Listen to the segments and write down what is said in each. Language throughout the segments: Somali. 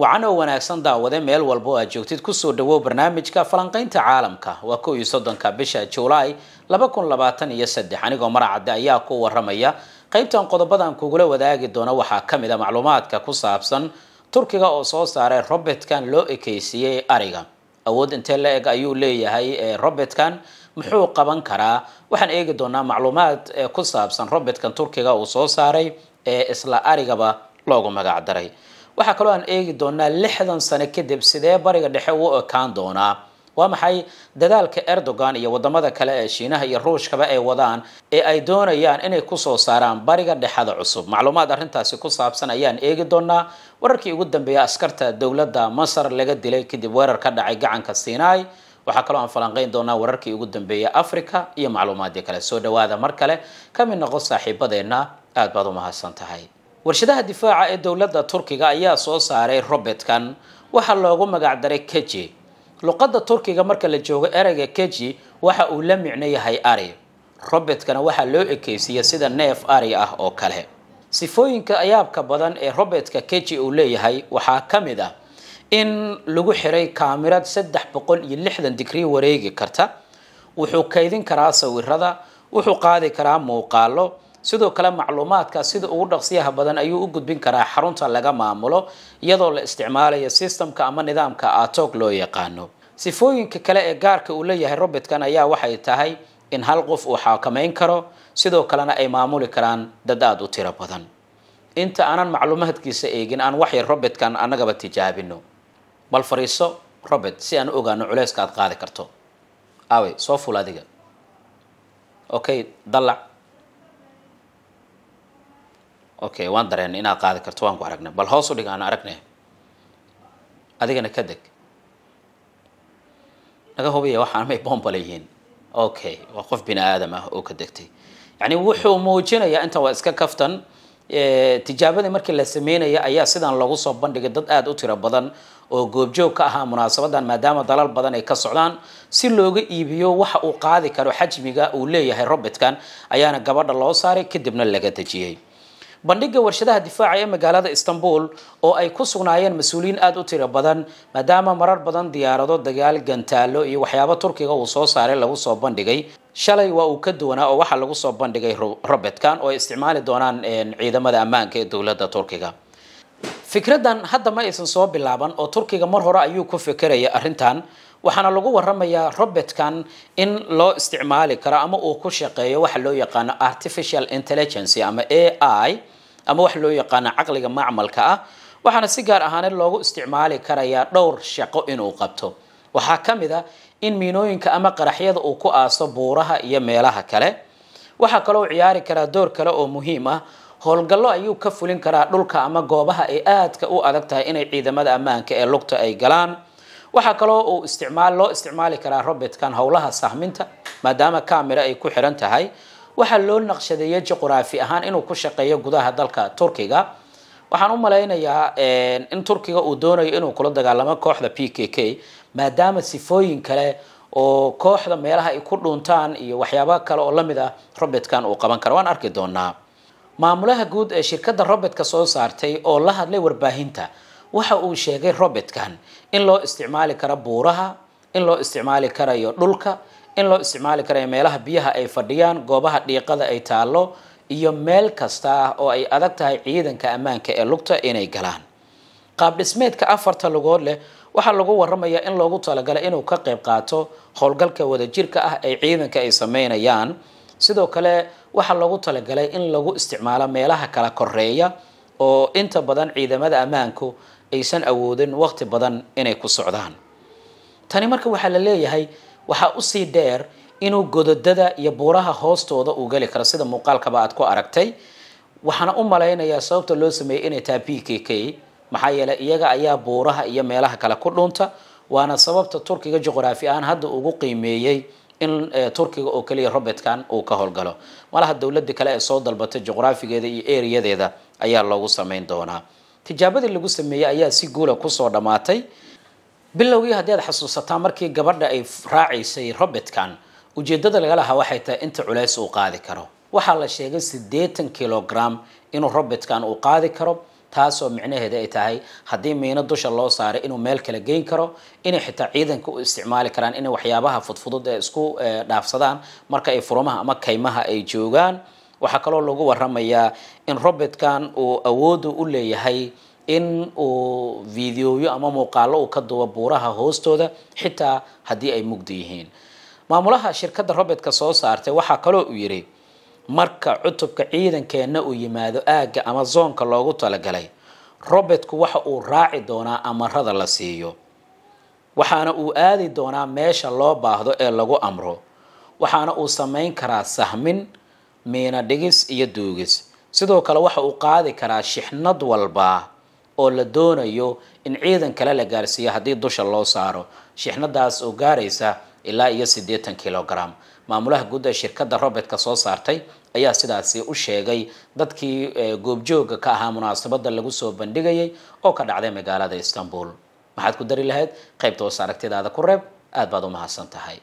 wacan oo wanaagsan daawade meel walba oo aad joogtid ku soo dhawow barnaamijka falanqaynta caalamka waa kow iyo soddonka bisha juulaay laba kun labaatan iyo saddex anigoo maracadde ayaa ku waramaya qaybtan qodobadan kugula wadaagi doona waxaa ka mid a macluumaadka ku saabsan turkiga oo soo saaray robertkan loo ekeysiiyey ariga. Awood intee la eg ayuu leeyahay robertkan muxuu qaban karaa? Waxaan eegi doonaa macluumaad ku saabsan robertkan turkiga uu soo saaray ee isla arigaba loogu magac daray waxaa kaloo aan eegi doonaa lixdan sano kadib sidee bariga dhexe u ekaan doonaa? Waa maxay dadaalka erdogan iyo waddamada kale ee shiinaha iyo ruushkaba ay wadaan ee ay doonayaan inay ku soo saaraan bariga dhexada cusub? Macluumaad arrintaasi ku saabsan ayaan eegi doonaa. Wararkii ugu dambeeya askarta dowladda masar laga dilay kadib weerar ka dhacay gacanka sinai. Waxaa kaloo aan falanqeyn doonaa wararkii ugu dambeeya africa iyo macluumaadii kale. Soo dhawaada mar kale ka mid noqon saaxiibadeenna. Aad baad u mahadsan tahay warshadaha difaaca ee dowladda turkiga ayaa soo saaray robertkan waxaa loogu magacdaray keji. Luqadda turkiga marka la joogo ereyga keji waxa uu la micno yahay ari. Robertkana waxaa loo ekeysiiya sida neef ari ah oo kale. Sifooyinka ayaabka badan ee robertka keji uu leeyahay waxaa ka mid ah in lagu xiray kaamirad saddex boqol iyo lixdan digrii wareegi karta wuxuu kaydin karaa sawirada wuxuu qaadi karaa muuqaalo sidoo kale macluumaadka sida ugu dhaqsiyaha badan ayuu u gudbin karaa xarunta laga maamulo iyadoo la isticmaalayo systemka ama nidaamka atog loo yaqaano. Sifooyinka kale ee gaarka uu leeyahay robertkan ayaa waxay tahay in hal qof uu xakameyn karo sidoo kalena ay maamuli karaan dad aada u tiro badan. Inta aanan macluumaadkiisa eegin aan waxyar robertkan annagaba tijaabino bal fariiso robert si aan u ogaano culeyska aad qaadi karto. Awe soo ful adiga. Okay dalac okay waan dareen inaad qaadi karto waan ku aragnay. Bal hoos u dhig aan aragnay. Adigana ka deg. Naga hubiya waxaan may bombala okay waa qof bini aadam ah oo ka degtay. Yacni wuxuu muujinayaa inta waa iska kaftan tijaabadii markii la sameynaya ayaa sidan lagu soo bandhigay dad aada u tiro badan oo goobjoog ka ahaa munaasabadan maadaama dalal badan ay ka socdaan. Si looga iibiyo waxa uu qaadi karo xajmiga uu leeyahay robertkan ayaana gabadha loo saaray kadibna laga dejiyey bandhiga warshadaha difaaca ee magaalada istanbul oo ay ku sugnaayeen mas'uuliyiin aada u tiro badan maadaama marar badan diyaarado dagaal gantaalo iyo waxyaabo turkiga uu soo saaray lagu soo bandhigay. Shalay waa uu ka duwanaa oo waxaa lagu soo bandhigay robertkan oo ay isticmaali doonaan ciidamada ammaanka ee dowladda turkiga. Fikradan hadda ma aysan soo bilaaban oo turkiga mar hore ayuu ku fekeraya arrintan waxaana lagu waramayaa robertkan in loo isticmaali karo ama uu ku shaqeeyo waxa loo yaqaano artificial intelligence ama a i ama waxa loo yaqaano caqliga macmalka ah waxaana si gaar ahaaneed loogu isticmaali karayaa dhowr shaqo inuu qabto. Waxaa ka mid a in miinooyinka ama qaraxyada uu ku aaso buuraha iyo meelaha kale. Waxaa kaloo ciyaari karaa door kale oo muhiim ah. Howlgallo ayuu ka fulin karaa dhulka ama goobaha ay aadka u adag tahay inay ciidamada ammaanka ee lugta ay galaan. Waxaa kaloo uu isticmaal loo isticmaali karaa robertkan howlaha sahminta maadaama camera ay ku xiran tahay waxaa loo naqshadeeyay juquraafi ahaan inuu ku shaqeeyo gudaha dalka turkiga. Waxaan u malaynayaa in turkiga uu doonayo inuu kula dagaalamo kooxda p k k maadaama sifooyin kale oo kooxda meelaha ay ku dhuuntaan iyo waxyaaba kale oo la mid ah robertkan uu qaban karo. Waan arki doonaa. Maamulaha guud ee shirkadda robertka soo saartay oo la hadlay warbaahinta waxa uu sheegay robertkan in loo isticmaali karo buuraha in loo isticmaali karayo dhulka in loo isticmaali karayo meelaha biyaha ay fadhiyaan goobaha dhiiqada ay taallo iyo meel kasta oo ay adag tahay ciidanka ammaanka ee lugta inay galaan. Qaab dhismeedka afarta lugood leh waxaa lagu waramayaa in loogu talagalay inuu ka qayb qaato howlgalka wadajirka ah ee ciidanka ay sameynayaan sidoo kale waxaa loogu talagalay in lagu isticmaalo meelaha kala koreeya oo inta badan ciidamada ammaanku aysan awoodin waqti badan inay ku socdaan. Tani marka waxaa la leeyahay waxaa u sii dheer inuu gododada iyo buuraha hoostooda uu geli karo sida muuqaalkaba aad ku aragtay. Waxaana u malaynayaa sababta loo sameeyey inay tahay p k k. Maxaa yeeley iyaga ayaa buuraha iyo meelaha kale ku dhunta waana sababta turkiga juqraafi ahaan hadda ugu qiimeeyey in turkiga oo keliya robertkan uu ka howlgalo. Malaha dowladda kale ee soo dalbatay juqraafigeeda iyo eriyadeeda ayaa loogu sameyn doonaa. Tijaabadii lagu sameeyey ayaa si guula ku soo dhammaatay bilowgii haddii aad xasuusataa markii gabadha ay raacaysay robertkan ujeedada laga lahaa waxay tahay inta culeys uu qaadi karo. Waxaa la sheegay siddeetan kilogram inuu robertkan uu qaadi karo taasoo micnaheeda ay tahay haddii miino dusha loo saaray inuu meel kala geyn karo inay xitaa ciidanka u isticmaali karaan inay waxyaabaha fudfudud ee isku dhaafsadaan marka ay furumaha ama kaymaha ay joogaan. Waxaa kaloo lagu waramayaa in robotkan uu awoodu u leeyahay in uu videoyo ama muuqaalo uu ka dubo buuraha hoostooda xitaa haddii ay mugdi yihiin. Maamulaha shirkadda robotka soo saartay waxaa kaloo uu yidhi marka cutubka ciidankeenna uu yimaado aagga ama zoonka loogu talagalay robotku waxa uu raaci doonaa amarada la siiyo. Waxaana uu aadi doonaa meesha loo baahdo ee lagu amro. Waxaana uu samayn karaa sahmin miina dhigis iyo duugis. Sidoo kale waxa uu qaadi karaa shixnad walba oo la doonayo in ciidan kale la gaarsiiyo haddii dusha loo saaro. Shixnadaas oo gaaraysa ilaa iyo siddeetan kilogram. Maamulaha guud ee shirkadda robotka soo saartay ayaa sidaasi u sheegay dadkii goobjooga ka ahaa munaasabada lagu soo bandhigayay oo ka dhacday magaalada istanbul. Maxaad ku dari lahayd? Qaybta hoos aragtidaada ku reeb aad baad u mahadsan tahay.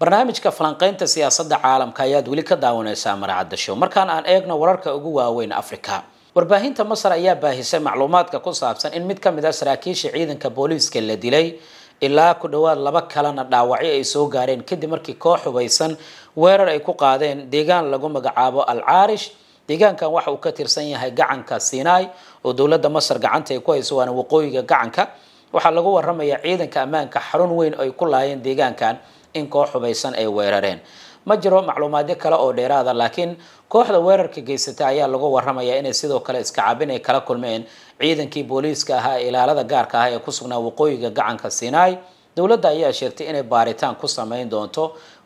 Barnaamijka falanqaynta siyaasadda caalamka ayaad weli ka daawanaysaa maracadda show. Markaan aan eegno wararka ugu waaweyn africa warbaahinta masar ayaa baahisay macluumaadka ku saabsan in mid ka mid a saraakiisha ciidanka booliiska la dilay ilaa ku dhowaad laba kalena dhaawacyo ay soo gaareen kadib markii koox hubaysan weerar ay ku qaadeen deegaan lagu magacaabo al caarish deegaankan waxa uu ka tirsan yahay gacanka sinai oo dowladda masar gacanta ay ku hayso waana waqooyiga gacanka. Waxaa lagu waramayaa ciidanka ammaanka xarun weyn ay ku laayeen deegaankan in koox hubaysan ay weerareen ma jiro macluumaadyo kale oo dheeraada laakiin kooxda weerarka geysatay ayaa lagu waramayaa inay sidoo kale iska cabin ay kala kulmeen ciidankii booliiska ahaa ee ilaalada gaarka ah ee ku sugnaa waqooyiga gacanka sinai. Dowladda ayaa sheegtay inay baaritaan ku sameyn doonto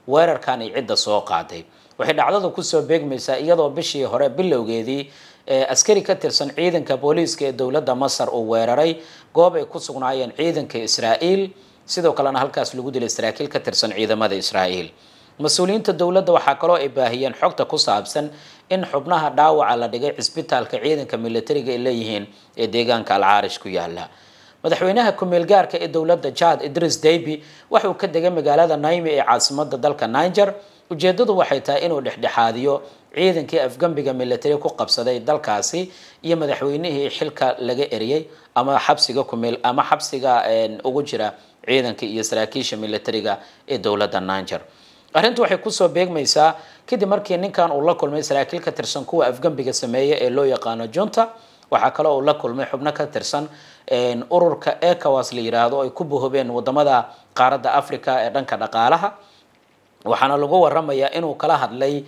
weerarkan ay cidda soo qaaday. Waxay dhacdadu ku soo beegmaysaa iyadoo bishii hore bilowgeedii askari ka tirsan ciidanka booliiska ee dowladda masar uu weeraray goob ay ku sugnaayeen ciidanka israa'iil. Sidoo kalena halkaas lagu dilay saraakiil ka tirsan ciidamada israa'iil mas'uuliyiinta dowladda waxaa kaloo ay baahiyeen xogta ku saabsan in xubnaha dhaawaca la dhigay cisbitaalka ciidanka militariga ay leeyihiin ee deegaanka alcaarish ku yaalla madaxweynaha ku-meel gaarka ee dowladda jad idris dayby waxa uu ka degay magaalada naimi ee caasimada dalka niger. Ujeedadu waxay tahay inuu dhexdhexaadiyo ciidankii afgambiga militari ku qabsaday dalkaasi iyo madaxweynihii xilka laga eriyey ama xabsiga kumeel ama xabsiga ugu jira ciidanka iyo saraakiisha militariga ee dowladda niger arrintu waxay ku soo beegmaysaa kadib markii ninkan uu la kulmay saraakiil ka tirsan kuwa afgambiga sameeya ee loo yaqaano junta waxaa kaloo uu la kulmay xubno ka tirsan ururka ecowas la yiraahdo ay ku bohobeen waddamada qaaradda africa ee dhanka dhaqaalaha waxaana lagu waramayaa inuu kala hadlay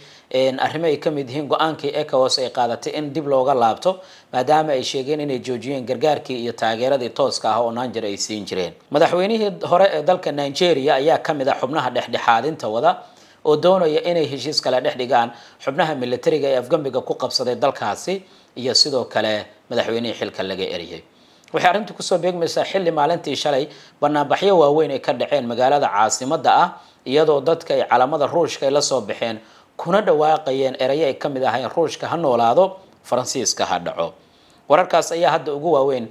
arrimo ay ka mid yihiin go'aankii ecowas ay qaadatay in dib looga laabto maadaama ay sheegeen inay joojiyeen gargaarkii iyo taageeradii tooska ah oo niger ay siin jireen. Madaxweynihii hore ee dalka nigeria ayaa ka mid ah xubnaha dhexdhexaadinta wada oo doonaya inay heshiis kale dhex dhigaan xubnaha militariga ee afgambiga ku qabsaday dalkaasi iyo sidoo kale madaxweynihii xilka laga eriyay. Waxay arrintu ku soo beegmaysaa xilli maalintii shalay banaanbaxyo waaweyn ay ka dhaceen magaalada caasimada ah iyadoo dadka ay calamada ruushka ay la soo baxeen kuna dhawaaqayeen erayo ay ka mid ahayn ruushka ha noolaado faransiiska ha dhaco. Wararkaas ayaa hadda ugu waaweyn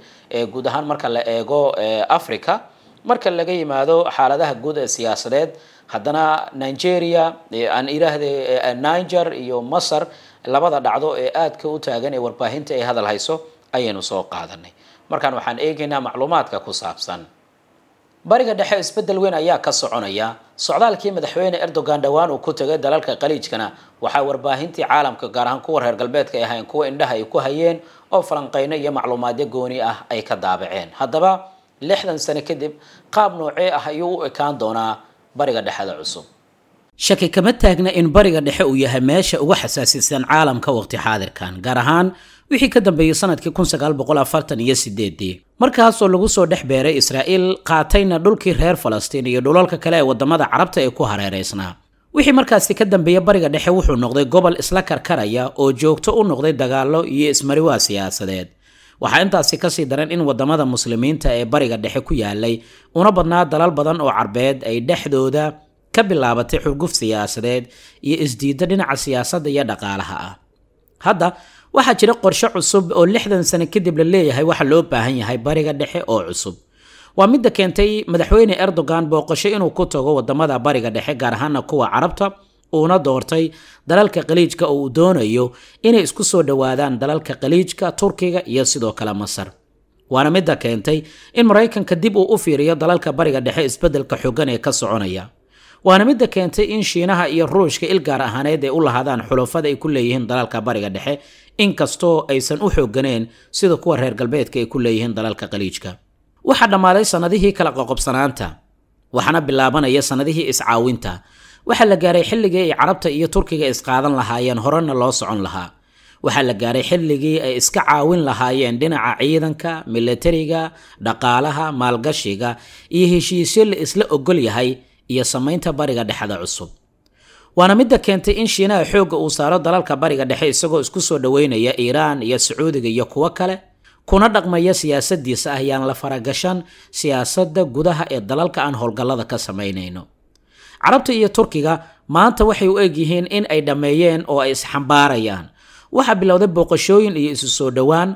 guud ahaan marka la eego africa marka laga yimaado xaaladaha guud ee siyaasadeed haddana nigeria aan iraahde niger iyo masar labada dhacdo ee aadka u taagan ee warbaahinta ay hadal hayso ayaynu soo qaadanay. Markaan waxaan eegaynaa macluumaadka ku saabsan bariga dhexe isbeddel weyn ayaa ka soconaya. Socdaalkii madaxweyne erdogan dhowaan uu ku tegay dalalka qaliijkana waxaa warbaahintii caalamka gaar ahaan kuwa reer galbeedka ay ahayn kuwa indhaha ay ku hayeen oo falanqeyno iyo macluumaadyo gooni ah ay ka daabaceen. Haddaba lixdan sano kadib qaab noocee ah ayuu u ekaan doonaa bariga dhexeda cusub. Shaki kama taagna in bariga dhexe uu yahay meesha ugu xasaasisan caalamka waqti xaadirkan gaar ahaan wixii ka dambeeyey sannadkii iyo sideedii markaasoo lagu soo dhex beeray israa'iil qaatayna dhulkii reer falastiin iyo dhulalka kale ee waddamada carabta ee ku hareereysnaa wixii markaasi ka dambeeya bariga dhexe wuxuu noqday gobol isla karkaraya oo joogto u noqday dagaallo iyo ismariwaa siyaasadeed. Waxaa intaasi ka sii daran in waddamada muslimiinta ee bariga dhexe ku yaalay una badnaa dalal badan oo carbeed ay dhexdooda ka bilaabatay xurguf siyaasadeed iyo isdiiddo dhinaca siyaasadda iyo dhaqaalaha ah. Hadda waxaa jira qorshe cusub oo lixdan sano kadib la leeyahay waxa loo baahan yahay bariga dhexe oo cusub. Waa midda keentay madaxweyne erdogan booqasho inuu ku tago waddamada bariga dhexe gaar ahaana kuwa carabta uuna doortay dalalka khaliijka oo uu doonayo inay isku soo dhowaadaan dalalka khaliijka turkiga iyo sidoo kale masar. Waana midda keentay in maraykanka dib uu u fiiriyo dalalka bariga dhexe isbeddelka xooggan ee ka soconaya waana midda keentay in shiinaha iyo ruushka ilgaar ahaaneed ay u lahaadaan xulufada ay ku leeyihiin dalalka bariga dhexe inkastoo aysan u xooganeen sida kuwa reer galbeedka ay ku leeyihiin dalalka khaliijka waxaa dhammaaday sannadihii kala qoqobsanaanta waxaana bilaabanaya sannadihii iscaawinta waxaa la gaaray xilligii ay carabta iyo turkiga isqaadan lahaayeen horena loo socon lahaa. Waxaa la gaaray xilligii ay iska caawin lahaayeen dhinaca ciidanka milatariga dhaqaalaha maalgashiga iyo heshiisyo la isla ogol yahay iyo samaynta bariga dhexda cusub. Waana midda keentay in shiinaha xoogga uu saaro dalalka bariga dhexe isagoo isku soo dhoweynaya iiraan iyo sacuudiga iyo kuwo kale kuna dhaqmaya siyaasadiisa ah yaan la faragashan siyaasadda gudaha ee dalalka aan howlgallada ka samaynayno. Carabta iyo turkiga maanta waxay u egyihiin in ay dhammeeyeen oo ay isxambaarayaan. Waxaa bilowday booqashooyin iyo isu soo dhowaan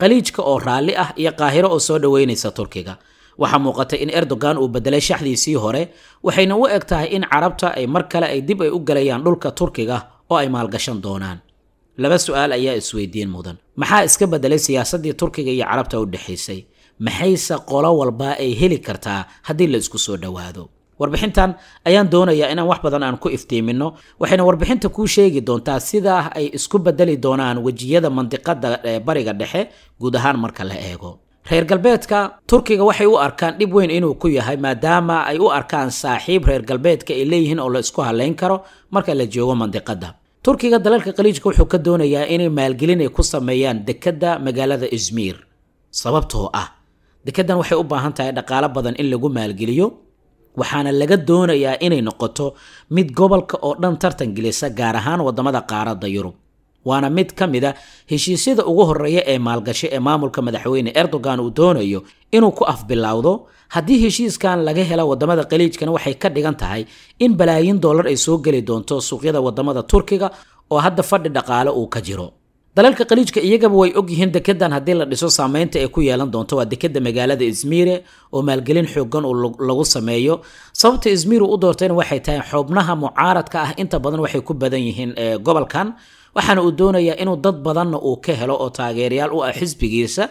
khaliijka oo raalli ah iyo qaahiro oo soo dhoweynaysa turkiga waxaa muuqatay in erdogan uu bedelay shaxdiisii hore waxayna u eg tahay in carabta ay mar kale ay dib ay u galayaan dhulka turkiga oo ay maalgashan doonaan. Laba su'aal ayaa isweydiin mudan. Maxaa iska bedelay siyaasaddii turkiga iyo carabta u dhexaysay maxayse qolo walba ay heli kartaa haddii la isku soo dhowaado warbixintan ayaan doonayaa inaan wax badan aan ku iftiimino waxayna warbixinta kuu sheegi doontaa sidaa ay isku bedeli doonaan wejiyada mandiqada ee bariga dhexe guud ahaan marka la eego reer galbeedka turkiga waxay u arkaan dhib weyn inuu ku yahay maadaama ay u arkaan saaxiib reer galbeedka ay leeyihiin oo la isku halayn karo marka la joogo mandiqada. Turkiga dalalka khaliijka wuxuu ka doonayaa inay maalgelin ay ku sameeyaan dekedda magaalada izmiir sababtoo ah dekeddan waxay u baahan tahay dhaqaalo badan in lagu maalgeliyo waxaana laga doonayaa inay noqoto mid gobolka oo dhan tartan gelisa gaar ahaan waddamada qaaradda yurub waana mid ka mid a heshiisyada ugu horreeya ee maalgasho ee maamulka madaxweyne erdogan uu doonayo inuu ku afbilowdo. Haddii heshiiskan laga helo waddamada khaliijkana waxay ka dhigan tahay in balaayin dollar ay soo geli doonto suuqyada waddamada turkiga oo hadda fadhi dhaqaale uu ka jiro. Dalalka khaliijka iyagaba way ogyihiin dekedan haddii la dhiso saameynta ay ku yeelan doonto waa dekeda magaalada izmiire oo maalgelin xoogan uu lagu sameeyo. Sababta izmiir u doortayna waxay tahay xubnaha mucaaradka ah. Inta badan waxay ku badan yihiin gobolkan waxaana uu doonayaa inuu dad badanna uu ka helo oo taageerayaal u ah xisbigiisa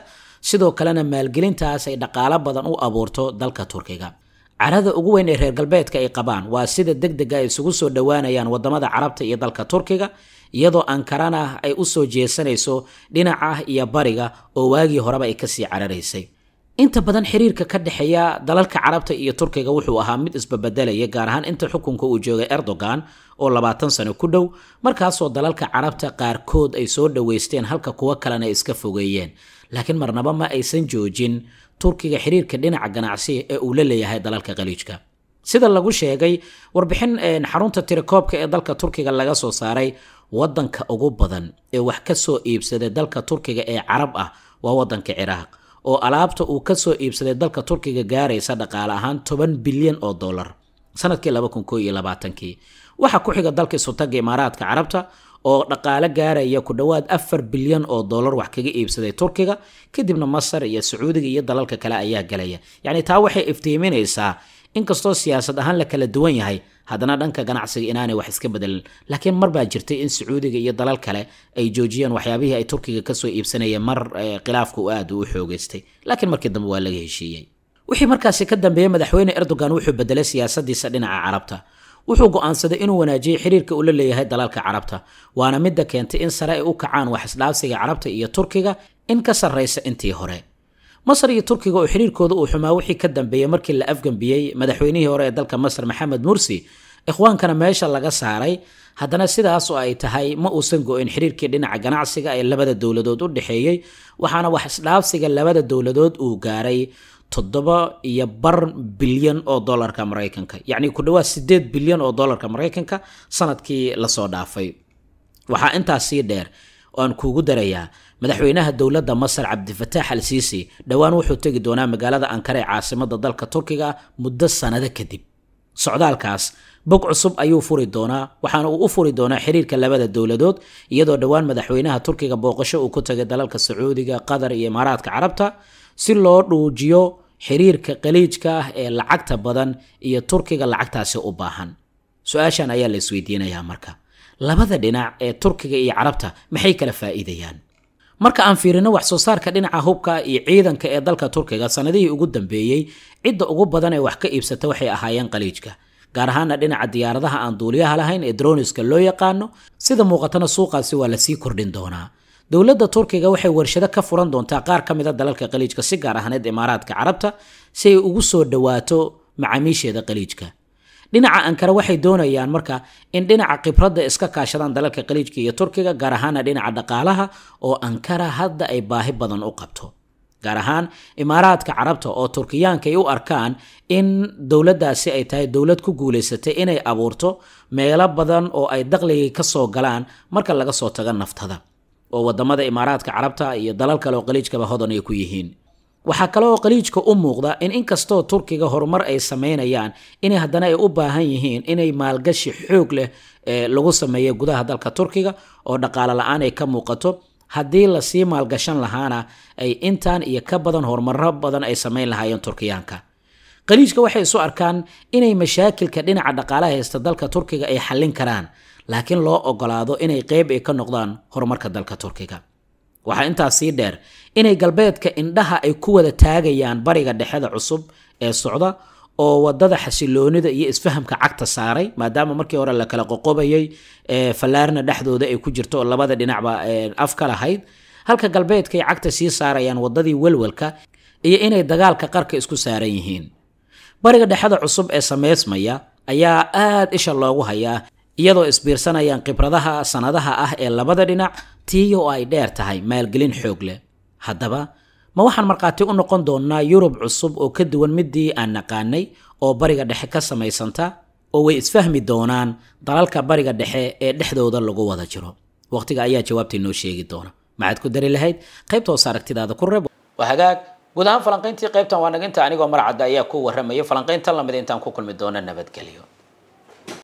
sidoo kalena maalgelintaas ay dhaqaalo badan u abuurto dalka turkiga. Carada ugu weyn ee reer galbeedka ay qabaan waa sida degdega ay isugu soo dhowaanayaan waddamada carabta iyo dalka turkiga iyadoo ankarana ay u soo jeesanayso dhinaca iyo bariga oo waagii horeba ay ka sii cararaysay inta badan xiriirka ka dhexeeya dalalka carabta iyo turkiga wuxuu ahaa mid isbabedelaya gaar ahaan inta xukunka uu joogay erdogan oo labaatan sano ku dhow markaasoo dalalka carabta qaarkood ay soo dhoweysteen halka kuwo kalena ay iska fogeeyeen. Laakiin marnaba ma aysan joojin turkiga xiriirka dhinaca ganacsi ee uu la leeyahay dalalka khaliijka. Sida lagu sheegay warbixin xarunta tirakoobka ee dalka turkiga laga soo saaray wadanka ugu badan ee wax ka soo iibsaday dalka turkiga ee carab ah waa wadanka ciraaq oo alaabta uu ka soo iibsaday dalka turkiga gaaraysa dhaqaale ahaan toban bilyan oo dollar. Sanadkii kii waxaa ku xiga dalka isutaga imaaraadka carabta oo dhaqaale gaaraya ku dhowaad afar bilyan oo dollar wax kaga iibsaday turkiga kadibna masar iyo sacuudiga iyo dalalka kale ayaa galaya. Yacni taa waxay iftiiminaysaa inkastoo siyaasad ahaan la kala duwan yahay haddana dhanka ganacsiga inaanay wax iska bedelin laakiin mar baa jirtay in sacuudiga iyo dalal kale ay joojiyeen waxyaabihii ay turkiga ka soo iibsanayeen mar khilaafka uu aad u xoogeystay. Laakiin markii dambe waa laga heshiiyey. Wixii markaasi ka dambeeyey madaxweyne erdogan wuxuu bedelay siyaasadiisa dhinaca carabta. Wuxuu go'aansaday inuu wanaajiyey xiriirka uu la leeyahay dalalka carabta waana midda keentay in sare ay u kacaan wax isdhaafsiga carabta iyo turkiga in ka sarraysa intii hore masar iyo turkiga oo xiriirkooda uu xumaa wixii ka dambeeyey markii la afgambiyey madaxweynihii hore ee dalka masar maxamed mursi ikhwaankana meesha laga saaray. Haddana sidaas oo ay tahay ma uusan go-in xiriirkii dhinaca ganacsiga ee labada dowladood u dhexeeyey waxaana wax isdhaafsiga labada dowladood uu gaaray toddoba iyo bar bilyan oo dolarka maraykanka. Yacni ku dhawaad sideed bilyan oo dolarka maraykanka sannadkii la soo dhaafay. Waxaa intaas sii dheer oo aan kuugu darayaa. Madaxweynaha dowladda masar cabdifataax al siisi dhowaan wuxuu tegi doonaa magaalada ankara ee caasimada dalka turkiga muddo sanado kadib. Socdaalkaas bog cusub ayuu furi doonaa waxaana uu u furi doonaa xiriirka labada dowladood iyadoo dhowaan madaxweynaha turkiga booqasho uu ku tagay dalalka sacuudiga qatar iyo imaaraadka carabta si loo dhuujiyo xiriirka qaliijka ah ee lacagta badan iyo turkiga lacagtaasi u baahan. Su'aashan ayaa la isweydiinayaa marka labada dhinac ee turkiga iyo carabta maxay kala faa'iidayaan? Marka aan fiirino wax soo saarka dhinaca hubka iyo ciidanka ee dalka turkiga sanadihii ugu dambeeyey cidda ugu badan ee wax ka iibsata waxay ahaayeen qaliijka gaar ahaana dhinaca diyaaradaha aan duuliyaha lahayn ee droniska loo yaqaano. Sida muuqatana suuqaasi waa la sii kordhin doonaa. Dowladda turkiga waxay warshado ka furan doontaa qaar ka mida dalalka qaliijka si gaar ahaaneed imaaraadka carabta si ay ugu soo dhowaato macaamiisheeda qaliijka dhinaca ankara waxay doonayaan marka in dhinaca khibradda iska kaashadaan dalalka qaliijka iyo turkiga gaar ahaana dhinaca dhaqaalaha oo ankara hadda ay baahi badan u qabto. Gaar ahaan imaaraadka carabta oo turkiyaanka ay u arkaan in dowladdaasi ay tahay dowlad ku guulaysatay inay abuurto meelo badan oo ay daqligii ka soo galaan marka laga soo tago naftada oo waddamada imaaraadka carabta iyo dalal kale oo qaliijkaba hodan ay ku yihiin waxaa kale oo qaliijka u muuqda in inkastoo turkiga horumar ay samaynayaan inay haddana ay u baahan yihiin inay maalgashi xoog leh lagu sameeyo gudaha dalka turkiga oo dhaqaale la'aan ay ka muuqato. Haddii la sii maalgashan lahaana ay intaan iyo ka badan horumaro badan ay samayn lahaayeen turkiyaanka. Qaliijka waxay isu arkaan inay mashaakilka dhinaca dhaqaalaha haysta dalka turkiga ay xallin karaan laakiin loo ogolaado inay qeyb ay ka noqdaan horumarka dalka turkiga waxaa intaas sii dheer inay galbeedka indhaha ay ku wada taagayaan bariga dhexeda cusub ee socda oo wadada xasiloonida iyo isfahamka cagta saaray maadaama markii hore la kala qoqobayay fallaarna dhexdooda ay ku jirto oo labada dhinacba af ka lahayd halka galbeedkaay cagta sii saarayaan wadadii welwelka iyo inay dagaalka qarka isku saaran yihiin bariga dhexeda cusub ee sameysmaya ayaa aad isha loogu hayaa iyadoo isbiirsanayaan khibradaha sanadaha ah ee labada dhinac tiiyo oo ay dheer tahay maalgelin xoog leh. Haddaba ma waxaan markhaati u noqon doonnaa yurub cusub oo ka duwan midii aan naqaanay oo bariga dhexe ka samaysanta oo way isfahmi doonaan dalalka bariga dhexe ee dhexdooda lagu wada jiro. Waqtiga ayaa jawaabta inoo sheegi doona. Maxaad ku dari lahayd? Qaybta hoos aragtidaada ku reeb waa hagaag. Guud ahaan falanqayntii qaybtan waa naginta anigoo marcadda ayaa ku warramaya falanqayntan la mid intaan ku kulmi doona nabadgelyo